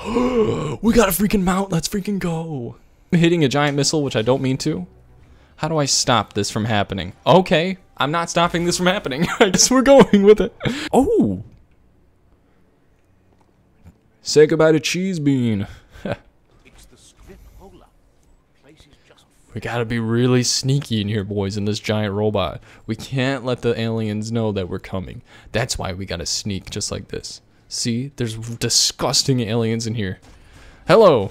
we got a freaking mount. Let's freaking go. Hitting a giant missile, which I don't mean to. How do I stop this from happening? Okay, I'm not stopping this from happening. I guess we're going with it. Oh. Say goodbye to Cheese Bean. It's the script hola. Place is just We gotta be really sneaky in here, boys, in this giant robot. We can't let the aliens know that we're coming. That's why we gotta sneak just like this. See? There's disgusting aliens in here. Hello.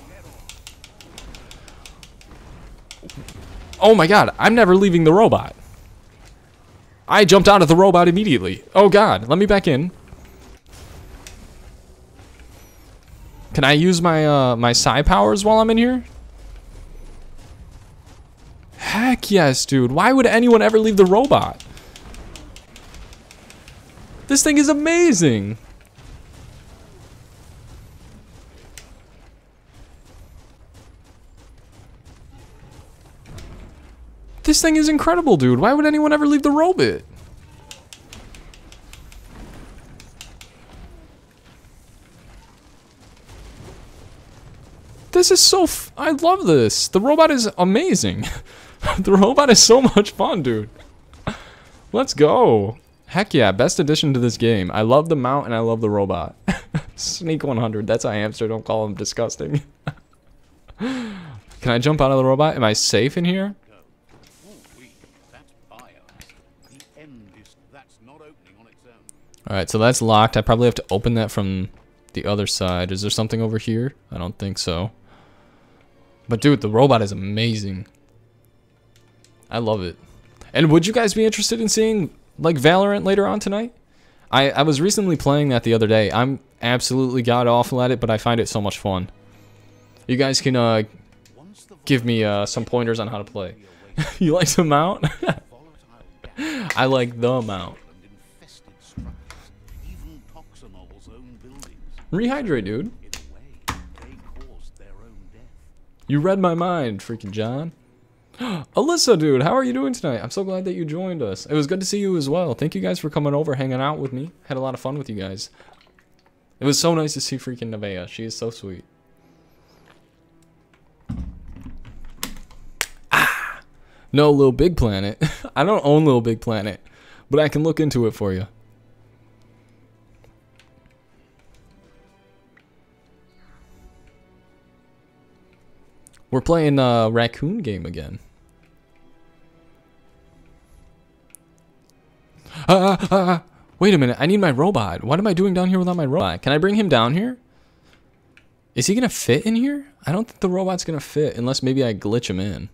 Oh my god, I'm never leaving the robot. I jumped out of the robot immediately. Oh god, let me back in. Can I use my uh my psi powers while I'm in here? Heck yes, dude. Why would anyone ever leave the robot? This thing is amazing. This thing is incredible, dude. Why would anyone ever leave the robot? This is so. I love this. The robot is amazing. the robot is so much fun, dude. Let's go. Heck yeah, best addition to this game. I love the mount and I love the robot. Sneak 100. That's a hamster. Don't call him disgusting. Can I jump out of the robot? Am I safe in here? Oh, wee. That's BIOS. The end is that's not opening on its own. All right, so that's locked. I probably have to open that from the other side. Is there something over here? I don't think so. But dude, the robot is amazing. I love it. And would you guys be interested in seeing like Valorant later on tonight? I, I was recently playing that the other day. I'm absolutely god awful at it, but I find it so much fun. You guys can uh, give me uh, some pointers on how to play. you like the mount? I like the mount. Own dude. You read my mind, freaking John. Alyssa, dude, how are you doing tonight? I'm so glad that you joined us. It was good to see you as well. Thank you guys for coming over, hanging out with me. Had a lot of fun with you guys. It was so nice to see freaking Nevaeh. She is so sweet. Ah! No, Little Big Planet. I don't own Little Big Planet, but I can look into it for you. We're playing uh, Raccoon game again. Ah, ah. Wait a minute, I need my robot. What am I doing down here without my robot? Can I bring him down here? Is he gonna fit in here? I don't think the robot's gonna fit unless maybe I glitch him in.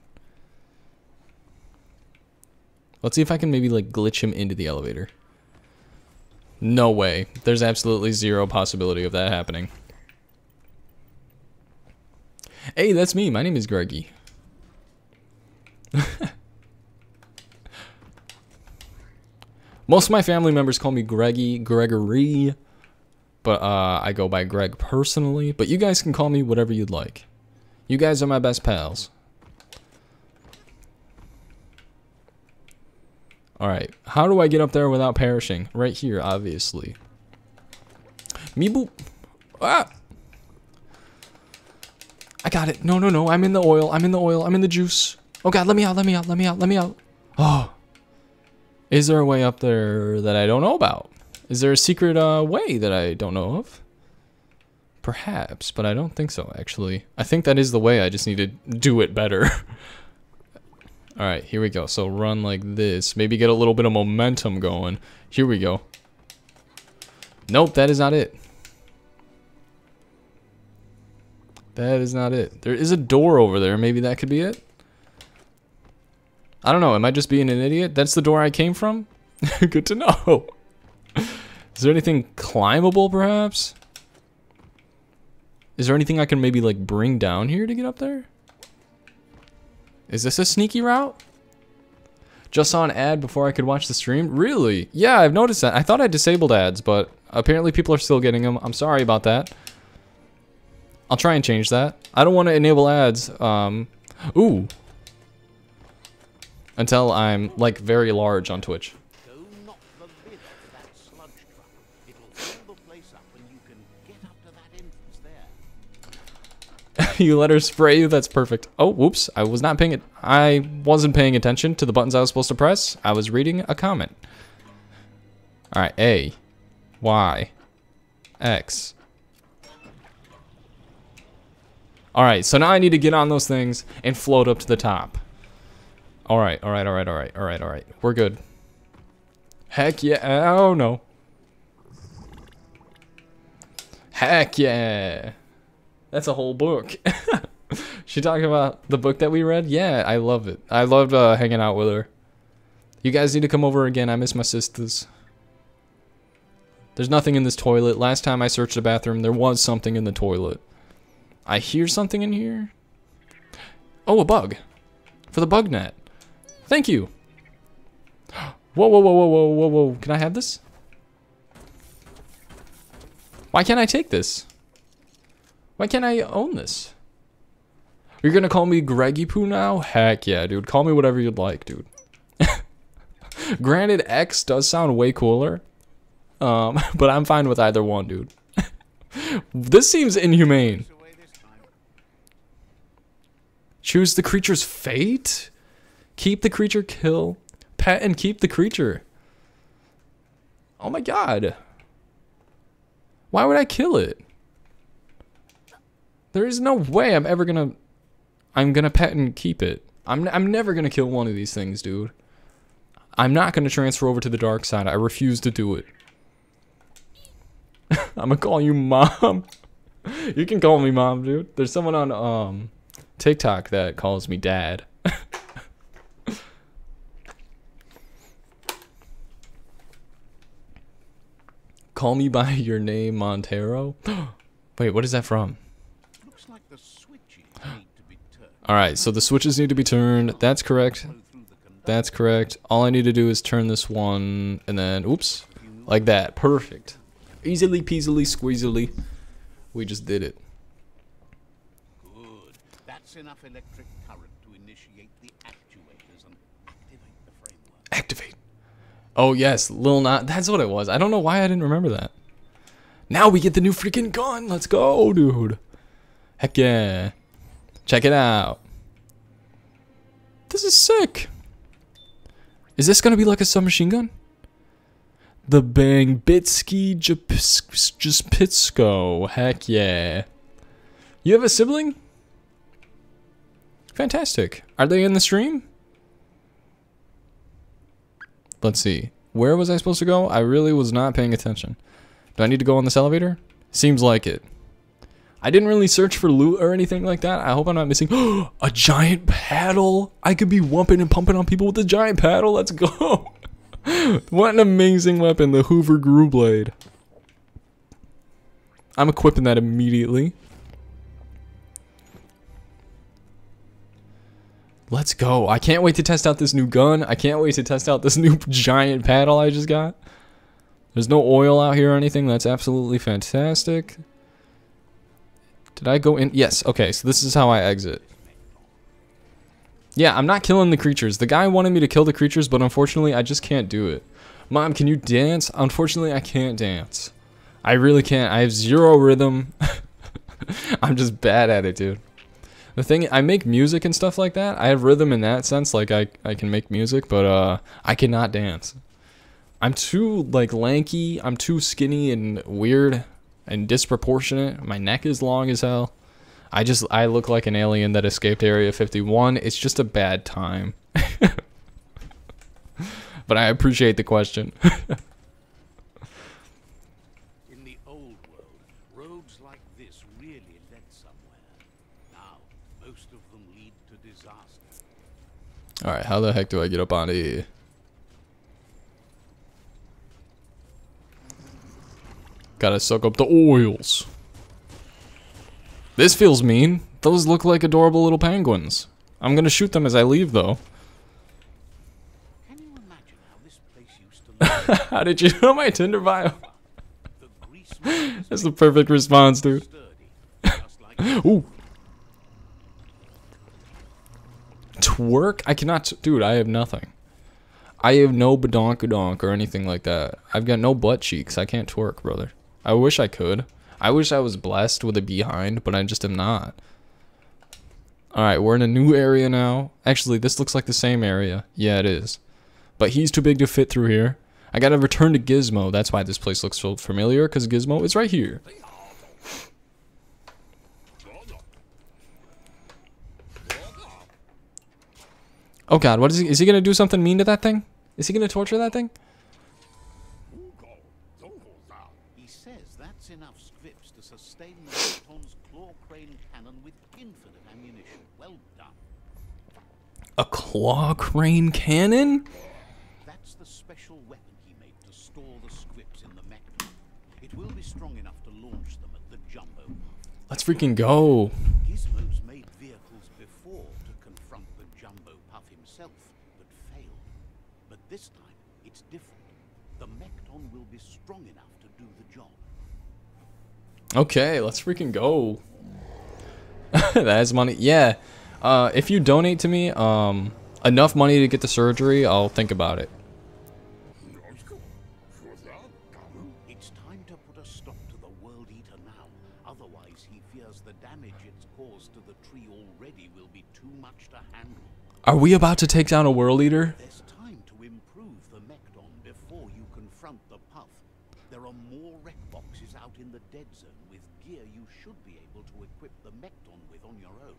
Let's see if I can maybe like glitch him into the elevator. No way. There's absolutely zero possibility of that happening. Hey, that's me. My name is Greggy. Most of my family members call me Greggy, Gregory, but uh, I go by Greg personally. But you guys can call me whatever you'd like. You guys are my best pals. Alright, how do I get up there without perishing? Right here, obviously. Me boop. Ah! I got it. No, no, no. I'm in the oil. I'm in the oil. I'm in the juice. Oh god, let me out. Let me out. Let me out. Let me out. Oh. Is there a way up there that I don't know about? Is there a secret uh, way that I don't know of? Perhaps, but I don't think so, actually. I think that is the way. I just need to do it better. Alright, here we go. So run like this. Maybe get a little bit of momentum going. Here we go. Nope, that is not it. That is not it. There is a door over there. Maybe that could be it. I don't know. Am I just being an idiot? That's the door I came from? Good to know. Is there anything climbable, perhaps? Is there anything I can maybe, like, bring down here to get up there? Is this a sneaky route? Just saw an ad before I could watch the stream? Really? Yeah, I've noticed that. I thought I disabled ads, but apparently people are still getting them. I'm sorry about that. I'll try and change that. I don't want to enable ads. Um, ooh. Until I'm, like, very large on Twitch. You let her spray you. That's perfect. Oh, whoops! I was not paying it. I wasn't paying attention to the buttons I was supposed to press. I was reading a comment. All right, A, Y, X. All right, so now I need to get on those things and float up to the top. All right, all right, all right, all right, all right, all right. We're good. Heck yeah! Oh no. Heck yeah! That's a whole book. she talking about the book that we read? Yeah, I love it. I loved uh, hanging out with her. You guys need to come over again. I miss my sisters. There's nothing in this toilet. Last time I searched the bathroom, there was something in the toilet. I hear something in here. Oh, a bug. For the bug net. Thank you. Whoa, whoa, whoa, whoa, whoa, whoa, whoa. Can I have this? Why can't I take this? Why can't I own this? You're gonna call me Greggy Poo now? Heck yeah, dude. Call me whatever you'd like, dude. Granted, X does sound way cooler. Um, but I'm fine with either one, dude. this seems inhumane. Choose the creature's fate? Keep the creature, kill, pet, and keep the creature. Oh my god. Why would I kill it? There is no way I'm ever gonna... I'm gonna pet and keep it. I'm, I'm never gonna kill one of these things, dude. I'm not gonna transfer over to the dark side. I refuse to do it. I'm gonna call you mom. you can call me mom, dude. There's someone on um TikTok that calls me dad. Call me by your name, Montero. Wait, what is that from? Looks like the switches need to be turned. All right, so the switches need to be turned. That's correct. Flow through the conductor. That's correct. All I need to do is turn this one and then, oops, like that. Perfect. Easily peasily squeezily. We just did it. Enough electric current to initiate the actuators and activate the framework. Activate. Oh yes, Lil Not. That's what it was. I don't know why I didn't remember that. Now we get the new freaking gun. Let's go, dude. Heck yeah. Check it out. This is sick. Is this gonna be like a submachine gun? The Bang Bitsky Jaspitsko. Heck yeah. You have a sibling? Fantastic. Are they in the stream? Let's see. Where was I supposed to go? I really was not paying attention. Do I need to go on this elevator? Seems like it. I didn't really search for loot or anything like that. I hope I'm not missing a giant paddle. I could be wumping and pumping on people with a giant paddle. Let's go. what an amazing weapon, the Hoover Grew Blade. I'm equipping that immediately. Let's go. I can't wait to test out this new gun. I can't wait to test out this new giant paddle I just got. There's no oil out here or anything. That's absolutely fantastic. Did I go in? Yes. Okay, so this is how I exit. Yeah, I'm not killing the creatures. The guy wanted me to kill the creatures, but unfortunately, I just can't do it. Mom, can you dance? Unfortunately, I can't dance. I really can't. I have zero rhythm. I'm just bad at it, dude. The thing, I make music and stuff like that. I have rhythm in that sense, like I, I can make music, but uh, I cannot dance. I'm too like lanky. I'm too skinny and weird and disproportionate. My neck is long as hell. I just I look like an alien that escaped Area 51. It's just a bad time. but I appreciate the question. In the old world, roads like this really led somewhere. Now, most of them lead to disaster. All right, how the heck do I get up on here? Gotta suck up the oils. This feels mean. Those look like adorable little penguins. I'm gonna shoot them as I leave, though. How? How did you know my Tinder bio? That's the perfect response, dude. Ooh. Twerk? I cannot. Dude, I have nothing. I have no badonkadonk or anything like that. I've got no butt cheeks. I can't twerk, brother. I wish I could. I wish I was blessed with a behind, but I just am not. Alright, we're in a new area now. Actually, this looks like the same area. Yeah, it is. But he's too big to fit through here. I gotta return to Gizmo. That's why this place looks so familiar, because Gizmo is right here. Oh god, what is he? Is he gonna do something mean to that thing? Is he gonna torture that thing? He says that's enough scripts to sustain the Photon's claw crane cannon with infinite ammunition. Well done. A claw crane cannon? That's the special weapon he made to store the scripts in the mech. It will be strong enough to launch them at the jumbo. Let's freaking go. Gizmo's made vehicles before to confront the jumbo himself, but failed. But this time, it's different. The Mekton will be strong enough to do the job. Okay, let's freaking go. that is money. Yeah. Uh, if you donate to me, um, enough money to get the surgery, I'll think about it. Are we about to take down a world eater? There's time to improve the Mekton before you confront the Puff. There are more wreck boxes out in the dead zone with gear you should be able to equip the Mekton with on your own.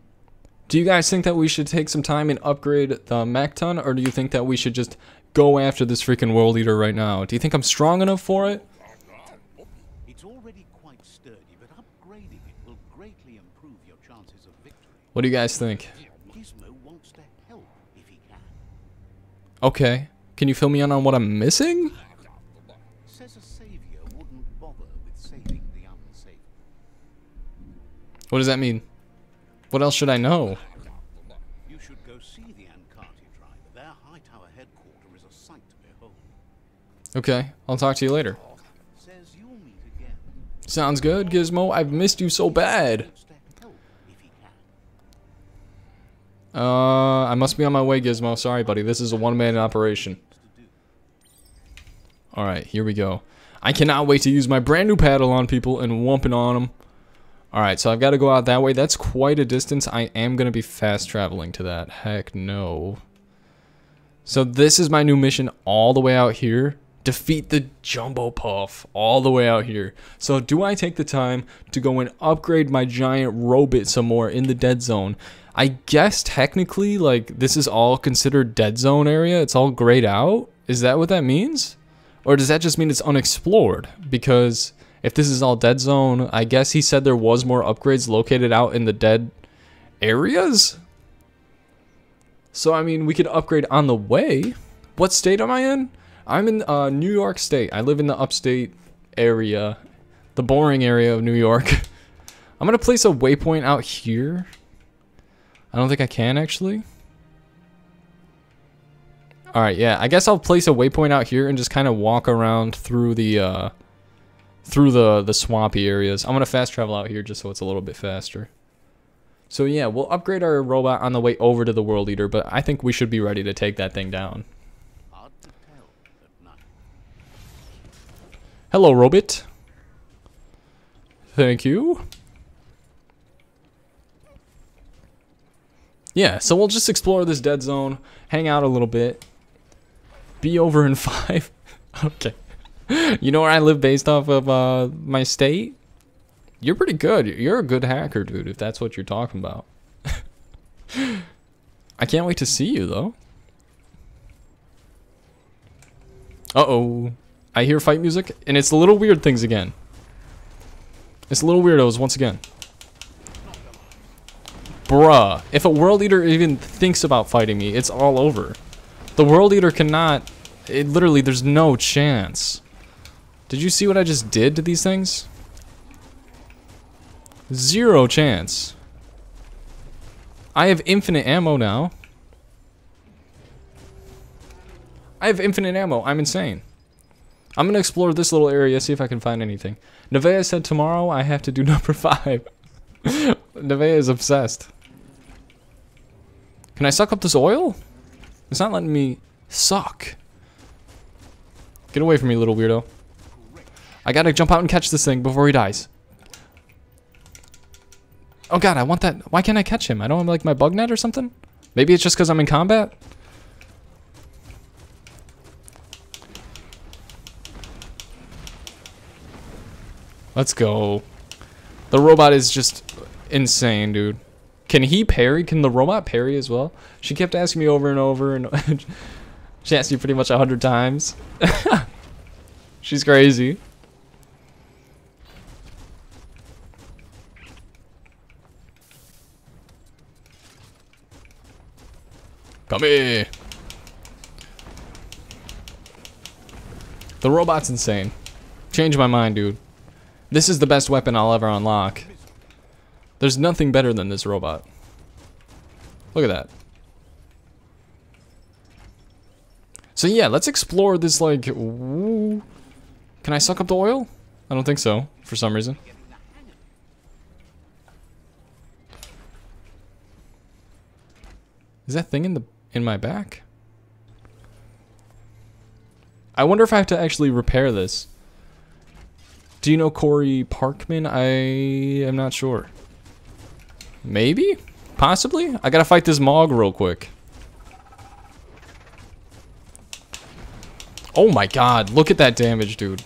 Do you guys think that we should take some time and upgrade the Mekton, or do you think that we should just go after this freaking world eater right now? Do you think I'm strong enough for it? It's already quite sturdy, but upgrading it will greatly improve your chances of victory. What do you guys think? Gizmo wants to help if he can. Okay. Can you fill me in on what I'm missing? Says a savior wouldn't bother with saving the unsavable. What does that mean? What else should I know? You should go see the Ankati tribe. Their Hightower headquarters is a sight to behold. Okay, I'll talk to you later. Says you'll meet again. Sounds good, Gizmo. I've missed you so bad. Wants to help if he can. Uh, I must be on my way, Gizmo. Sorry, buddy. This is a one-man operation. Alright, here we go. I cannot wait to use my brand new paddle on people and whumping on them. Alright, so I've got to go out that way. That's quite a distance. I am going to be fast traveling to that. Heck no. So this is my new mission all the way out here. Defeat the Jumbo Puff all the way out here. So do I take the time to go and upgrade my giant robot some more in the dead zone? I guess technically, like, this is all considered dead zone area. It's all grayed out. Is that what that means? Or does that just mean it's unexplored? Because if this is all dead zone, I guess he said there was more upgrades located out in the dead areas? So, I mean, we could upgrade on the way. What state am I in? I'm in uh, New York State. I live in the upstate area, the boring area of New York. I'm going to place a waypoint out here. I don't think I can, actually. Alright, yeah. I guess I'll place a waypoint out here and just kind of walk around through the, uh, through the, the swampy areas. I'm going to fast travel out here just so it's a little bit faster. So yeah, we'll upgrade our robot on the way over to the World Eater, but I think we should be ready to take that thing down. Hello, robot. Thank you. Yeah, so we'll just explore this dead zone, hang out a little bit, be over in five. okay. You know where I live based off of uh, my state? You're pretty good. You're a good hacker, dude, if that's what you're talking about. I can't wait to see you, though. Uh-oh. I hear fight music, and it's the little weird things again. It's little weirdos once again. Bruh. If a World Eater even thinks about fighting me, it's all over. The World Eater cannot... It literally, there's no chance. Did you see what I just did to these things? Zero chance. I have infinite ammo now. I have infinite ammo. I'm insane. I'm going to explore this little area, see if I can find anything. Nevea said tomorrow I have to do number five. Nevea is obsessed. Can I suck up this oil? It's not letting me suck. Get away from me, little weirdo. I gotta jump out and catch this thing before he dies. Oh god, I want that. Why can't I catch him? I don't have like my bug net or something? Maybe it's just because I'm in combat? Let's go. The robot is just insane, dude. Can he parry? Can the robot parry as well? She kept asking me over and over, and she asked me pretty much a hundred times. She's crazy. Come here. The robot's insane. Change my mind, dude. This is the best weapon I'll ever unlock. There's nothing better than this robot. Look at that. So yeah, let's explore this like... Ooh. Can I suck up the oil? I don't think so, for some reason. Is that thing in the in my back? I wonder if I have to actually repair this. Do you know Corey Parkman? I am not sure. Maybe? Possibly? I gotta fight this Mog real quick. Oh my god, look at that damage, dude.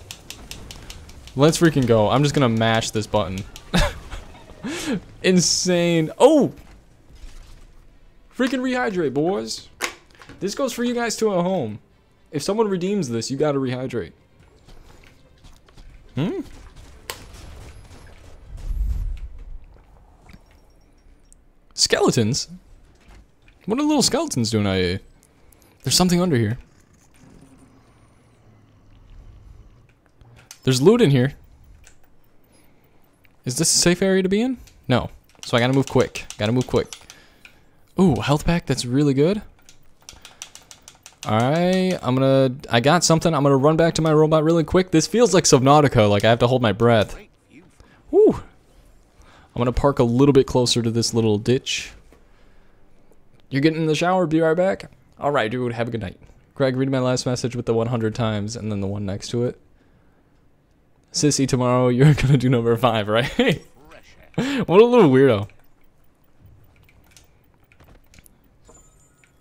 Let's freaking go. I'm just gonna mash this button. Insane. Oh! Freaking rehydrate, boys. This goes for you guys too at home. If someone redeems this, you gotta rehydrate. Hmm? Skeletons? What are little skeletons doing out here? There's something under here. There's loot in here. Is this a safe area to be in? No. So I gotta move quick. Gotta move quick. Ooh, health pack, that's really good. Alright, I'm gonna, I got something. I'm gonna run back to my robot really quick. This feels like Subnautica, like I have to hold my breath. Woo! I'm gonna park a little bit closer to this little ditch. You're getting in the shower, be right back. Alright, dude, have a good night. Greg, read my last message with the 100 times and then the one next to it. Sissy, tomorrow you're gonna do number five, right? what a little weirdo.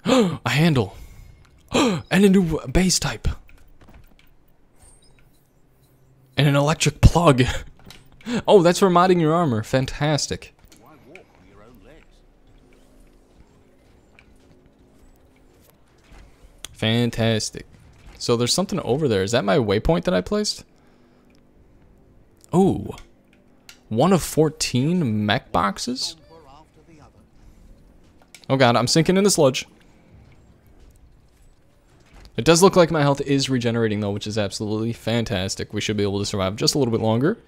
a handle. and a new base type. And an electric plug. oh, that's for modding your armor. Fantastic. Your? Fantastic. So there's something over there. Is that my waypoint that I placed? Oh. One of 14 mech boxes? Oh god, I'm sinking in the sludge. It does look like my health is regenerating though, which is absolutely fantastic. We should be able to survive just a little bit longer.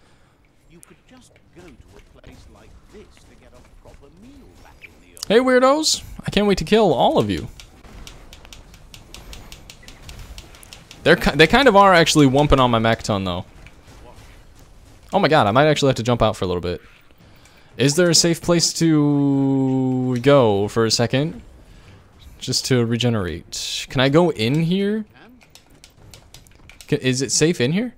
Hey weirdos! I can't wait to kill all of you. They're ki- they kind of are actually wumping on my Mekton though. Oh my god, I might actually have to jump out for a little bit. Is there a safe place to go for a second? Just to regenerate. Can I go in here? Is it safe in here?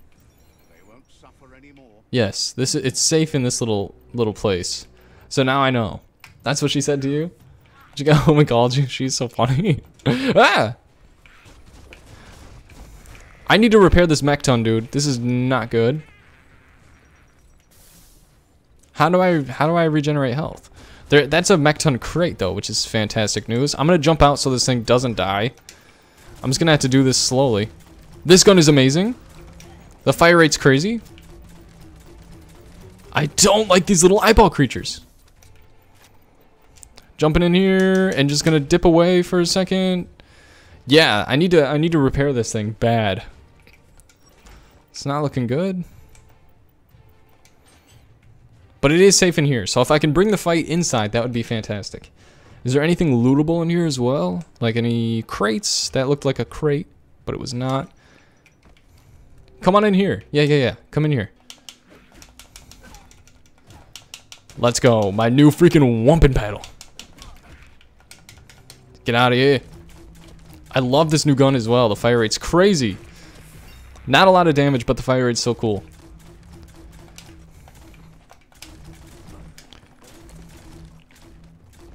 They won't suffer anymore. Yes, this it's safe in this little little place. So now I know. That's what she said to you. She got home and called you. She's so funny. ah! I need to repair this Mekton, dude. This is not good. How do I how do I regenerate health? There that's a Mekton crate though, which is fantastic news. I'm gonna jump out so this thing doesn't die. I'm just gonna have to do this slowly. This gun is amazing. The fire rate's crazy. I don't like these little eyeball creatures. Jumping in here and just gonna dip away for a second. Yeah, I need to I need to repair this thing bad. It's not looking good. But it is safe in here, so if I can bring the fight inside, that would be fantastic. Is there anything lootable in here as well? Like any crates? That looked like a crate, but it was not. Come on in here. Yeah, yeah, yeah. Come in here. Let's go. My new freaking Wumpin paddle. Get out of here. I love this new gun as well. The fire rate's crazy. Not a lot of damage, but the fire rate's so cool.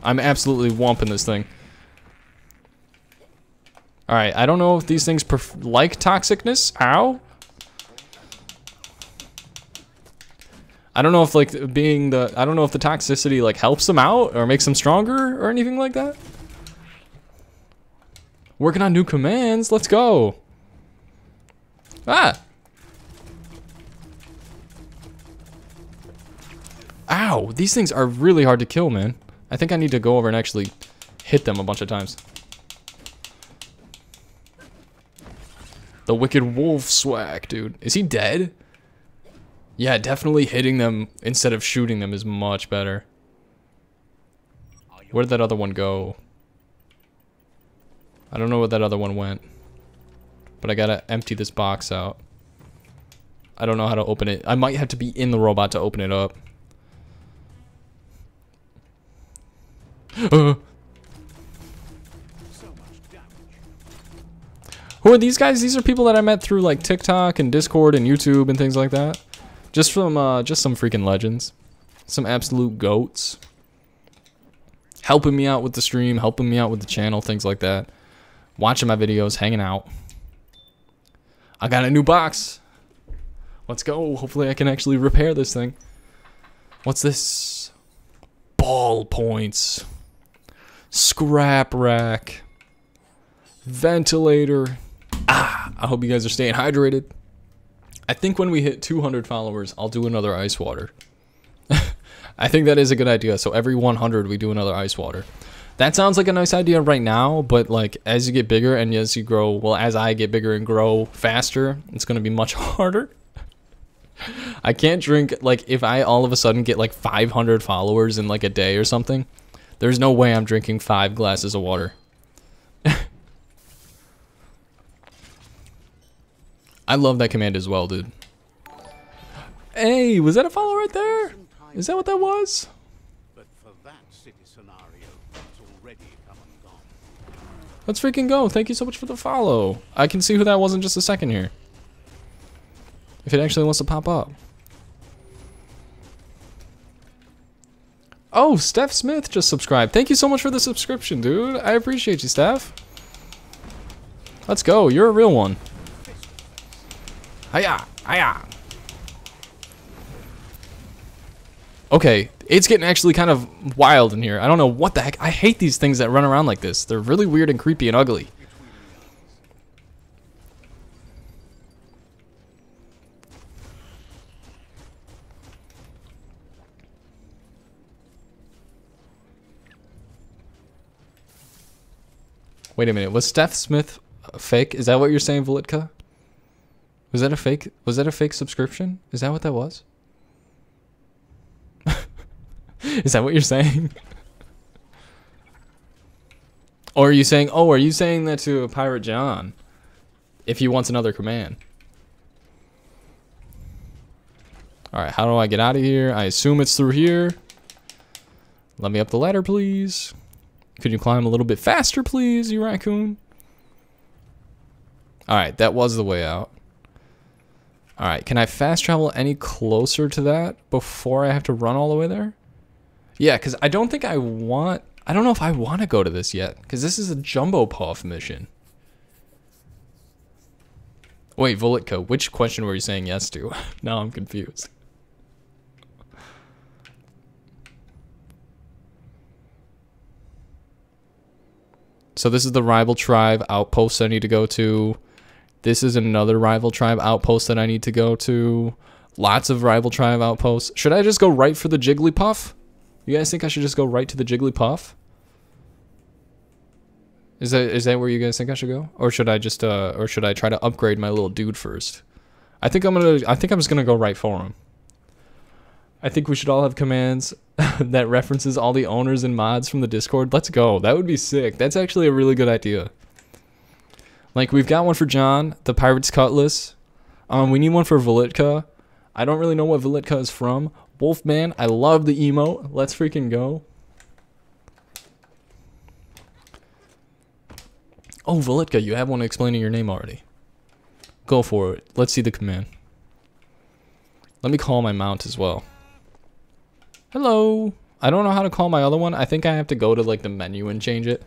I'm absolutely wumping this thing. Alright, I don't know if these things like toxicness. Ow. I don't know if like being the I don't know if the toxicity like helps them out or makes them stronger or anything like that. Working on new commands. Let's go. Ah. Ow, these things are really hard to kill, man. I think I need to go over and actually hit them a bunch of times. The Wicked Wolf swag, dude. Is he dead? Yeah, definitely hitting them instead of shooting them is much better. Where did that other one go? I don't know where that other one went. But I gotta empty this box out. I don't know how to open it. I might have to be in the robot to open it up. Who are these guys? These are people that I met through like TikTok and Discord and YouTube and things like that. Just from uh, just some freaking legends, some absolute goats. Helping me out with the stream, helping me out with the channel, things like that. Watching my videos, hanging out. I got a new box. Let's go. Hopefully I can actually repair this thing. What's this? Ball points. Scrap rack. Ventilator. Ah, I hope you guys are staying hydrated. I think when we hit 200 followers, I'll do another ice water. I think that is a good idea. So every 100, we do another ice water. That sounds like a nice idea right now, but like as you get bigger and as you grow, well, as I get bigger and grow faster, it's going to be much harder. I can't drink, like, if I all of a sudden get like 500 followers in like a day or something, there's no way I'm drinking five glasses of water. I love that command as well, dude. Hey, was that a follow right there? Is that what that was? But for that city scenario, it's already come and gone. Let's freaking go. Thank you so much for the follow. I can see who that was in just a second here. If it actually wants to pop up. Oh, Steph Smith just subscribed. Thank you so much for the subscription, dude. I appreciate you, Steph. Let's go. You're a real one. Hiya! Hiya! Okay, it's getting actually kind of wild in here. I don't know what the heck. I hate these things that run around like this. They're really weird and creepy and ugly. Wait a minute. Was Steph Smith fake? Is that what you're saying, Volitka? Was that a fake? Was that a fake subscription? Is that what that was? Is that what you're saying? or are you saying, oh, are you saying that to Pirate John? If he wants another command. Alright, how do I get out of here? I assume it's through here. Let me up the ladder, please. Could you climb a little bit faster, please, you raccoon? Alright, that was the way out. Alright, can I fast travel any closer to that before I have to run all the way there? Yeah, because I don't think I want... I don't know if I want to go to this yet, because this is a Jumbo Puff mission. Wait, Volitko, which question were you saying yes to? now I'm confused. So this is the rival tribe outpost I need to go to. This is another rival tribe outpost that I need to go to. Lots of rival tribe outposts. Should I just go right for the Jigglypuff? You guys think I should just go right to the Jigglypuff? Is that is that where you guys think I should go, or should I just uh, or should I try to upgrade my little dude first? I think I'm gonna. I think I'm just gonna go right for him. I think we should all have commands that references all the owners and mods from the Discord. Let's go. That would be sick. That's actually a really good idea. Like we've got one for John, the Pirate's Cutlass. Um, we need one for Volitka. I don't really know what Volitka is from. Wolfman, I love the emote. Let's freaking go. Oh, Volitka, you have one explaining your name already. Go for it. Let's see the command. Let me call my mount as well. Hello. I don't know how to call my other one. I think I have to go to like the menu and change it.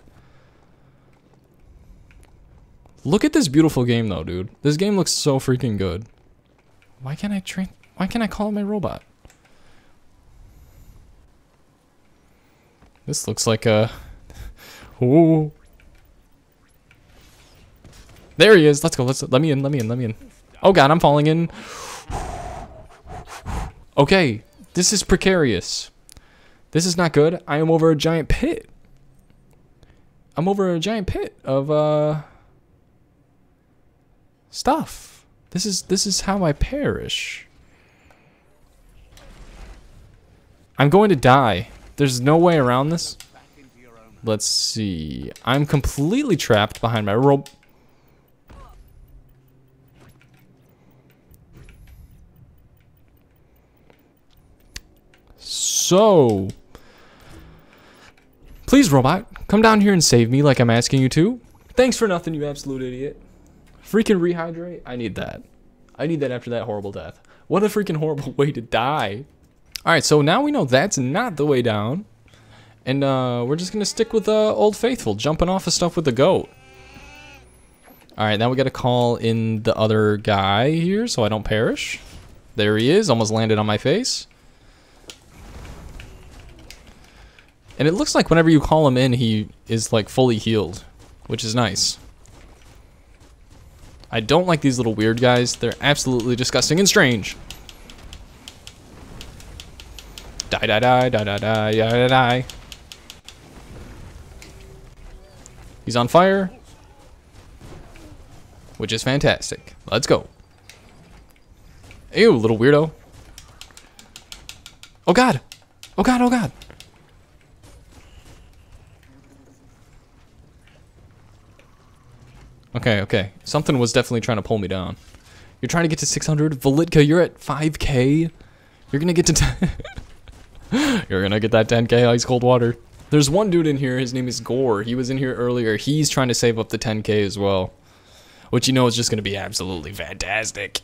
Look at this beautiful game though, dude. This game looks so freaking good. Why can't I train? Why can't I call my robot? This looks like a. Ooh. There he is. Let's go. Let's let me in. Let me in. Let me in. Oh god, I'm falling in. Okay, this is precarious. This is not good. I am over a giant pit. I'm over a giant pit of uh stuff. This is this is how I perish. I'm going to die. There's no way around this. Let's see. I'm completely trapped behind my rope. So, please, robot, come down here and save me like I'm asking you to. Thanks for nothing, you absolute idiot. Freaking rehydrate? I need that. I need that after that horrible death. What a freaking horrible way to die. Alright, so now we know that's not the way down. And uh, we're just going to stick with uh, Old Faithful, jumping off of stuff with the goat. Alright, now we got to call in the other guy here so I don't perish. There he is, almost landed on my face. And it looks like whenever you call him in, he is like fully healed, which is nice. I don't like these little weird guys. They're absolutely disgusting and strange. Die, die, die, die, die, die, die, die. He's on fire. Which is fantastic. Let's go. Ew, little weirdo. Oh god. Oh god, oh god. Okay, okay. Something was definitely trying to pull me down. You're trying to get to 600. Volitka, you're at 5k. You're gonna get to 10. you're gonna get that 10k ice cold water. There's one dude in here, his name is Gore. He was in here earlier. He's trying to save up the 10k as well. Which you know is just gonna be absolutely fantastic.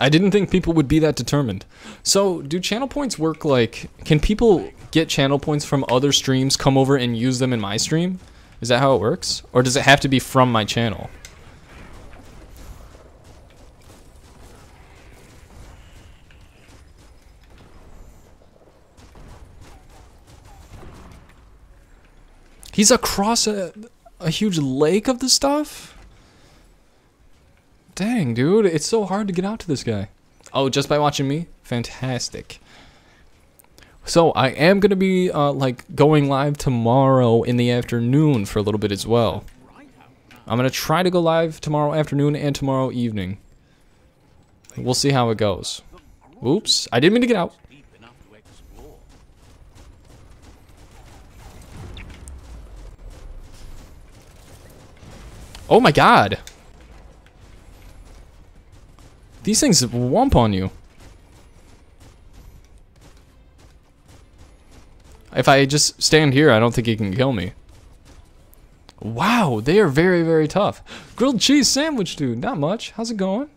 I didn't think people would be that determined. So, do channel points work like can people get channel points from other streams, come over and use them in my stream? Is that how it works? Or does it have to be from my channel? He's across a, a huge lake of the stuff? Dang, dude. It's so hard to get out to this guy. Oh, just by watching me? Fantastic. So, I am going to be, uh, like, going live tomorrow in the afternoon for a little bit as well. I'm going to try to go live tomorrow afternoon and tomorrow evening. We'll see how it goes. Oops. I didn't mean to get out. Oh my god. These things wump on you. If I just stand here, I don't think he can kill me. Wow, they are very, very tough. Grilled cheese sandwich, dude. Not much. How's it going?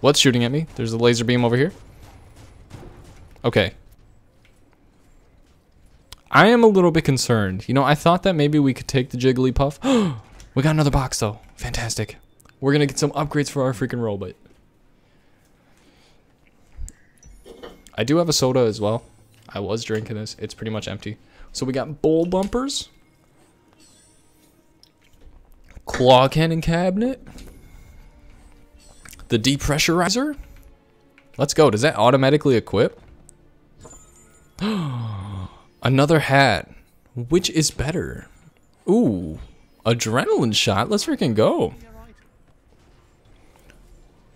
What's shooting at me? There's a laser beam over here. Okay. I am a little bit concerned. You know, I thought that maybe we could take the Jigglypuff. we got another box, though. Fantastic. We're going to get some upgrades for our freaking robot. I do have a soda as well. I was drinking this. It's pretty much empty. So we got bowl bumpers. Claw cannon cabinet. The depressurizer. Let's go. Does that automatically equip? Another hat. Which is better? Ooh. Adrenaline shot. Let's freaking go.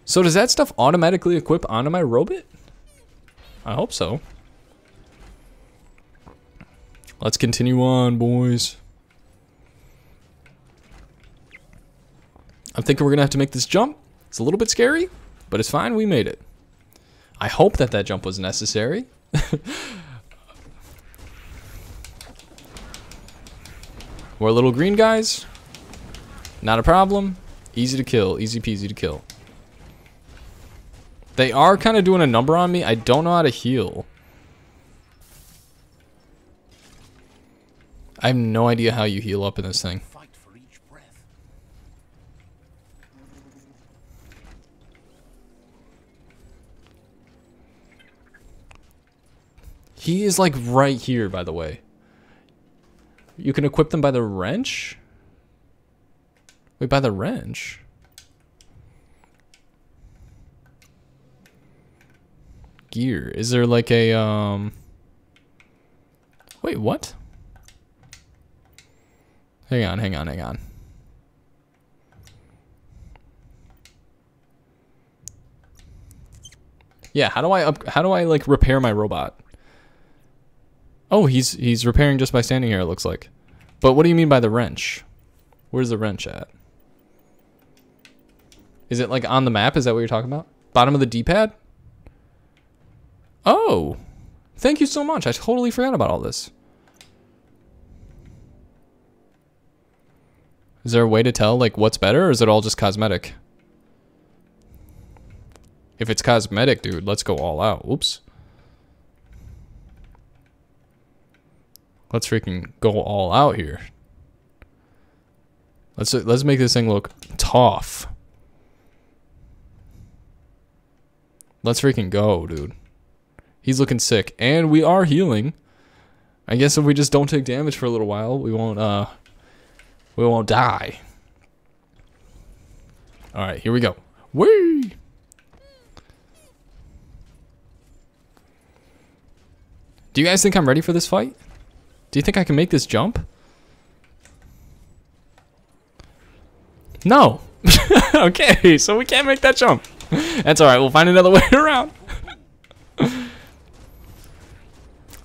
So does that stuff automatically equip onto my robot? I hope so. Let's continue on, boys. I'm thinking we're going to have to make this jump. It's a little bit scary, but it's fine. We made it. I hope that that jump was necessary. More little green guys. Not a problem. Easy to kill. Easy peasy to kill. They are kind of doing a number on me. I don't know how to heal. I have no idea how you heal up in this thing. He is like right here, by the way. You can equip them by the wrench? Wait, by the wrench? Gear. Is there like a, um... Wait, what? Hang on, hang on, hang on. Yeah, how do I up how do I like repair my robot? Oh, he's he's repairing just by standing here, it looks like. But what do you mean by the wrench? Where's the wrench at? Is it like on the map? Is that what you're talking about? Bottom of the D-pad? Oh. Thank you so much. I totally forgot about all this. Is there a way to tell like what's better or is it all just cosmetic? If it's cosmetic, dude, let's go all out. Oops. Let's freaking go all out here. Let's let's make this thing look tough. Let's freaking go, dude. He's looking sick, and we are healing. I guess if we just don't take damage for a little while, we won't uh we won't die. All right, here we go. Whee! Do you guys think I'm ready for this fight? Do you think I can make this jump? No. okay, so we can't make that jump. That's alright, we'll find another way around.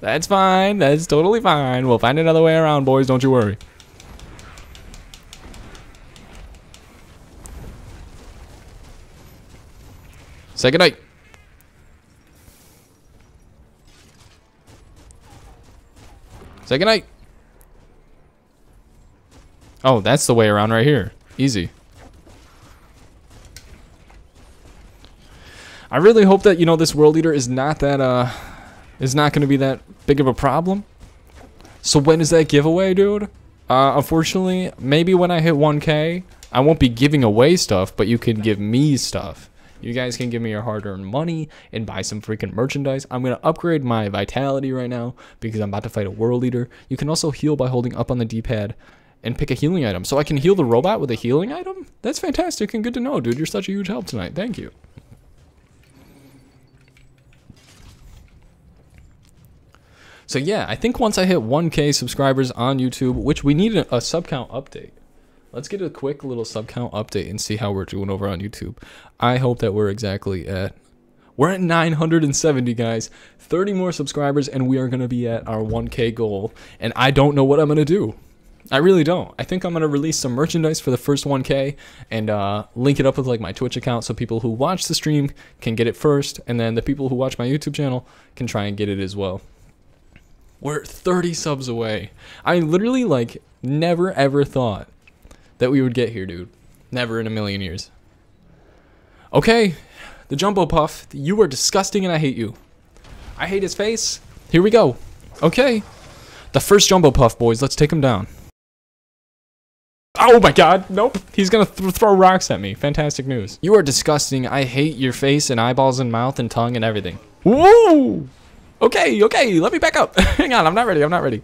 That's fine, that's totally fine. We'll find another way around, boys, don't you worry. Say goodnight. Say goodnight. Oh, that's the way around right here. Easy. I really hope that, you know, this world leader is not that, uh, is not going to be that big of a problem. So when is that giveaway, dude? Uh, unfortunately, maybe when I hit 1k, I won't be giving away stuff, but you can give me stuff. You guys can give me your hard-earned money and buy some freaking merchandise. I'm going to upgrade my vitality right now because I'm about to fight a world leader. You can also heal by holding up on the D-pad and pick a healing item. So I can heal the robot with a healing item? That's fantastic and good to know, dude. You're such a huge help tonight. Thank you. So yeah, I think once I hit 1k subscribers on YouTube, which we need a, a sub count update. Let's get a quick little sub count update and see how we're doing over on YouTube. I hope that we're exactly at we're at 970 guys, 30 more subscribers and we are going to be at our 1k goal and I don't know what I'm going to do. I really don't. I think I'm going to release some merchandise for the first 1k and uh, link it up with like my Twitch account so people who watch the stream can get it first and then the people who watch my YouTube channel can try and get it as well. We're 30 subs away. I literally like never ever thought that we would get here, dude. Never in a million years. Okay, the Jumbo Puff, you are disgusting and I hate you. I hate his face. Here we go. Okay, the first Jumbo Puff, boys. Let's take him down. Oh my god, nope. He's gonna th throw rocks at me. Fantastic news. You are disgusting. I hate your face and eyeballs and mouth and tongue and everything. Woo! Okay, okay, let me back up. Hang on, I'm not ready, I'm not ready.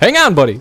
Hang on, buddy.